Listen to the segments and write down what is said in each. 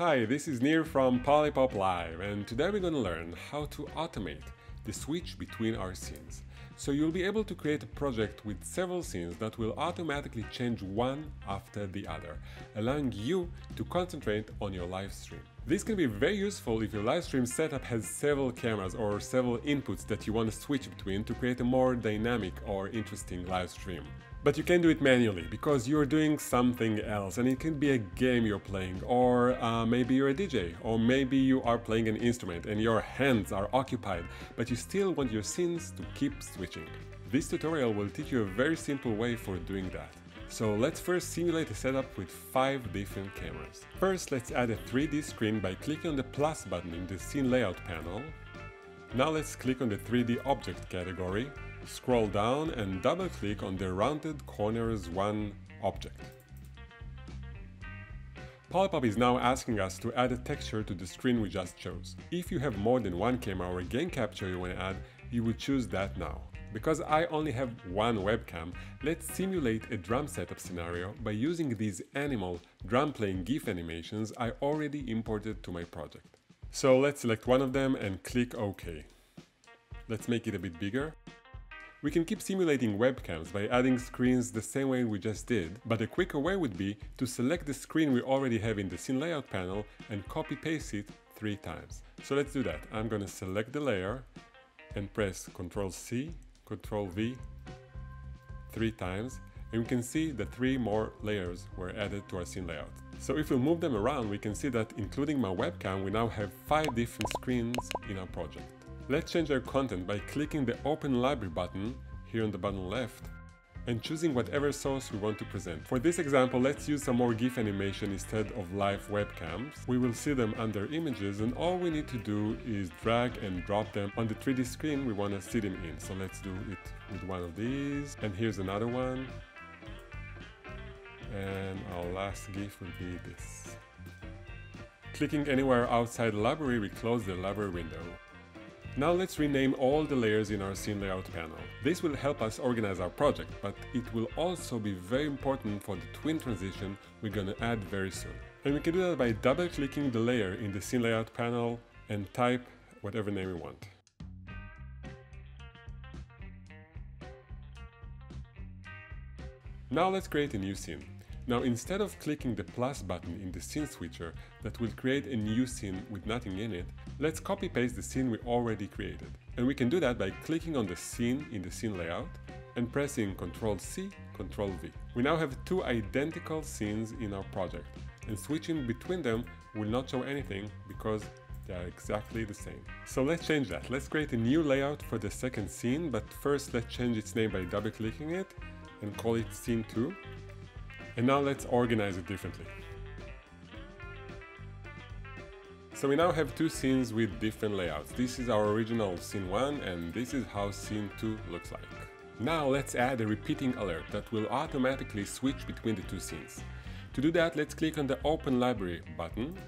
Hi, this is Nir from Polypop Live, and today we're going to learn how to automate the switch between our scenes. So you'll be able to create a project with several scenes that will automatically change one after the other, allowing you to concentrate on your live stream. This can be very useful if your live stream setup has several cameras or several inputs that you want to switch between to create a more dynamic or interesting live stream. But you can do it manually because you're doing something else and it can be a game you're playing or uh, maybe you're a DJ or maybe you are playing an instrument and your hands are occupied but you still want your scenes to keep switching. This tutorial will teach you a very simple way for doing that. So let's first simulate a setup with 5 different cameras. First let's add a 3D screen by clicking on the plus button in the scene layout panel. Now let's click on the 3D object category Scroll down and double click on the rounded corners 1 object. Polypop is now asking us to add a texture to the screen we just chose. If you have more than one camera or game capture you want to add, you would choose that now. Because I only have one webcam, let's simulate a drum setup scenario by using these animal drum playing GIF animations I already imported to my project. So let's select one of them and click OK. Let's make it a bit bigger. We can keep simulating webcams by adding screens the same way we just did, but a quicker way would be to select the screen we already have in the scene layout panel and copy paste it three times. So let's do that. I'm gonna select the layer and press Ctrl C, Ctrl V three times and we can see that three more layers were added to our scene layout. So if we move them around, we can see that including my webcam, we now have five different screens in our project. Let's change our content by clicking the Open Library button here on the bottom left and choosing whatever source we want to present. For this example, let's use some more GIF animation instead of live webcams. We will see them under images and all we need to do is drag and drop them on the 3D screen we want to see them in. So let's do it with one of these. And here's another one. And our last GIF will be this. Clicking anywhere outside the library, we close the library window. Now let's rename all the layers in our scene layout panel. This will help us organize our project, but it will also be very important for the tween transition we're gonna add very soon. And we can do that by double clicking the layer in the scene layout panel and type whatever name we want. Now let's create a new scene. Now instead of clicking the plus button in the scene switcher that will create a new scene with nothing in it, let's copy paste the scene we already created. And we can do that by clicking on the scene in the scene layout and pressing Ctrl C, Ctrl V. We now have two identical scenes in our project and switching between them will not show anything because they are exactly the same. So let's change that. Let's create a new layout for the second scene, but first let's change its name by double clicking it and call it scene 2 and now let's organize it differently. So we now have two scenes with different layouts. This is our original scene 1 and this is how scene 2 looks like. Now let's add a repeating alert that will automatically switch between the two scenes. To do that, let's click on the Open Library button.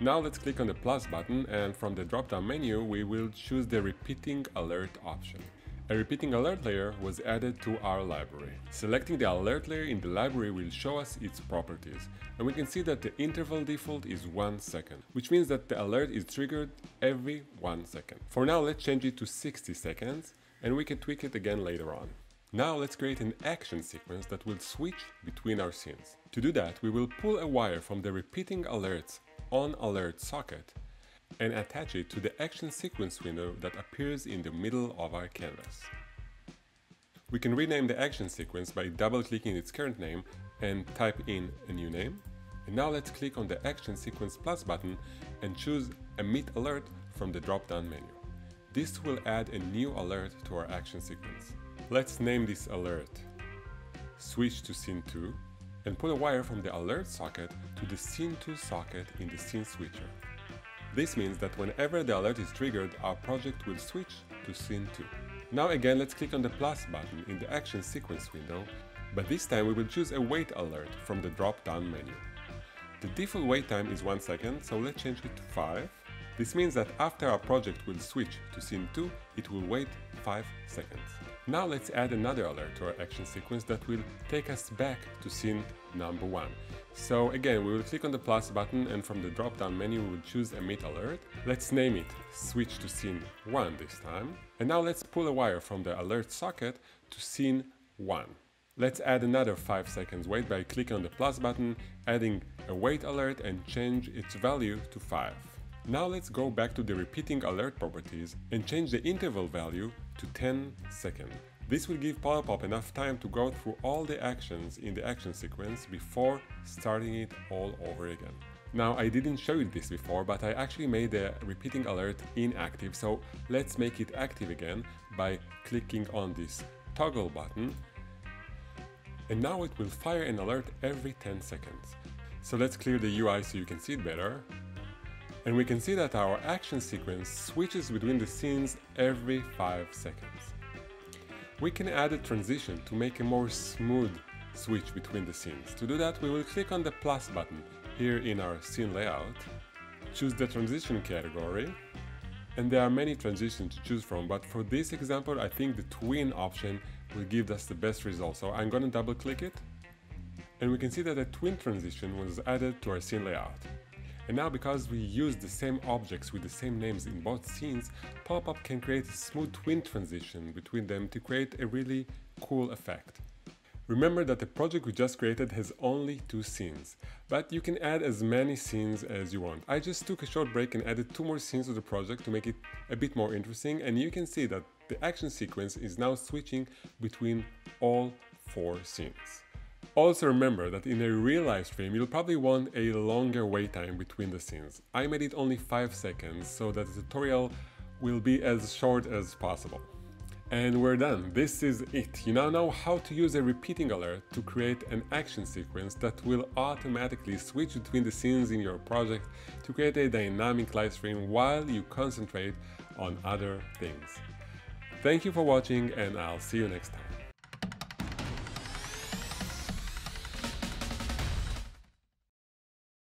Now let's click on the plus button and from the drop-down menu we will choose the Repeating Alert option. A repeating alert layer was added to our library. Selecting the alert layer in the library will show us its properties, and we can see that the interval default is 1 second, which means that the alert is triggered every 1 second. For now, let's change it to 60 seconds, and we can tweak it again later on. Now let's create an action sequence that will switch between our scenes. To do that, we will pull a wire from the repeating alerts on alert socket and attach it to the action sequence window that appears in the middle of our canvas. We can rename the action sequence by double-clicking its current name and type in a new name. And now let's click on the Action Sequence Plus button and choose Emit Alert from the drop-down menu. This will add a new alert to our action sequence. Let's name this alert Switch to Scene 2 and pull a wire from the alert socket to the Scene 2 socket in the Scene Switcher. This means that whenever the alert is triggered, our project will switch to scene 2. Now again, let's click on the plus button in the action sequence window, but this time we will choose a wait alert from the drop-down menu. The default wait time is 1 second, so let's change it to 5. This means that after our project will switch to scene 2, it will wait 5 seconds. Now let's add another alert to our action sequence that will take us back to scene number one. So again, we will click on the plus button and from the drop down menu we will choose emit alert. Let's name it switch to scene 1 this time. And now let's pull a wire from the alert socket to scene 1. Let's add another 5 seconds wait by clicking on the plus button, adding a wait alert and change its value to 5. Now let's go back to the repeating alert properties and change the interval value to 10 seconds. This will give Polypop enough time to go through all the actions in the action sequence before starting it all over again. Now I didn't show you this before, but I actually made the repeating alert inactive, so let's make it active again by clicking on this toggle button and now it will fire an alert every 10 seconds. So let's clear the UI so you can see it better. And we can see that our action sequence switches between the scenes every 5 seconds. We can add a transition to make a more smooth switch between the scenes. To do that, we will click on the plus button here in our scene layout, choose the transition category, and there are many transitions to choose from, but for this example, I think the tween option will give us the best result. So I'm going to double click it, and we can see that a tween transition was added to our scene layout. And now because we use the same objects with the same names in both scenes, Polypop can create a smooth tween transition between them to create a really cool effect. Remember that the project we just created has only two scenes, but you can add as many scenes as you want. I just took a short break and added two more scenes to the project to make it a bit more interesting and you can see that the action sequence is now switching between all four scenes. Also remember that in a real live stream you'll probably want a longer wait time between the scenes. I made it only 5 seconds so that the tutorial will be as short as possible. And we're done. This is it. You now know how to use a repeating alert to create an action sequence that will automatically switch between the scenes in your project to create a dynamic live stream while you concentrate on other things. Thank you for watching and I'll see you next time.